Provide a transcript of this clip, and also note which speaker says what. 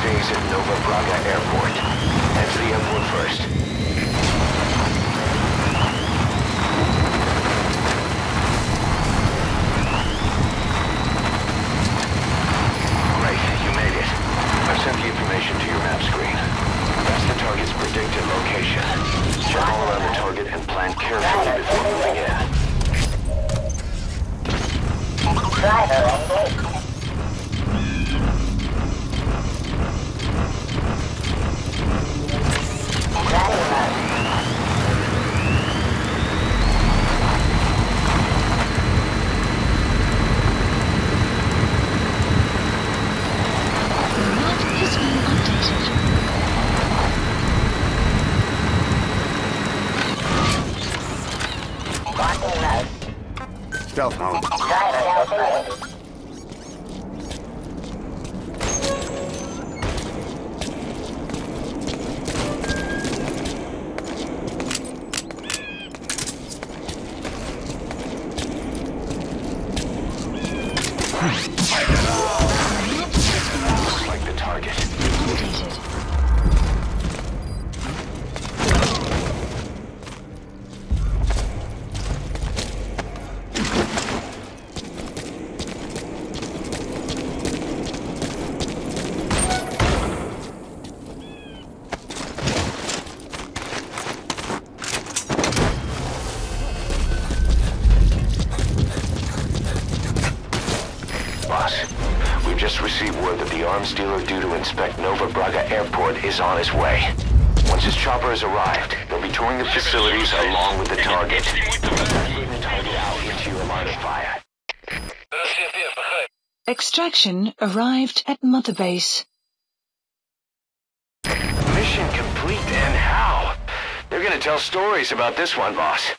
Speaker 1: stays at Nova Braga Airport. Head to the airport first. Great, you made it. I've sent the information to your map screen. That's the target's predicted location. Check all around the target and plan carefully before moving in.
Speaker 2: Driver
Speaker 3: has been updated.
Speaker 4: Stealth mode.
Speaker 2: Driver engaged.
Speaker 1: Looks just received word that the arms dealer due to inspect Nova Braga Airport is on his way. Once his chopper has arrived, they'll be touring the facilities along with the target. Bring the target out into your line of fire.
Speaker 3: Extraction arrived at Mother Base.
Speaker 1: Mission complete, and how? They're gonna tell stories about this one, boss.